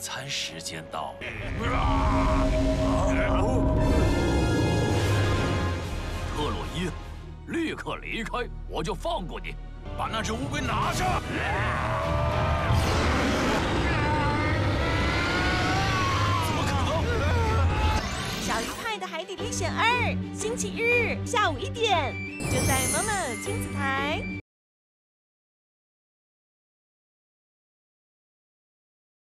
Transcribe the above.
午餐时间到。特洛伊，立刻离开，我就放过你。把那只乌龟拿下！小鱼派的海底历险二，星期日下午一点，就在妈妈亲子台。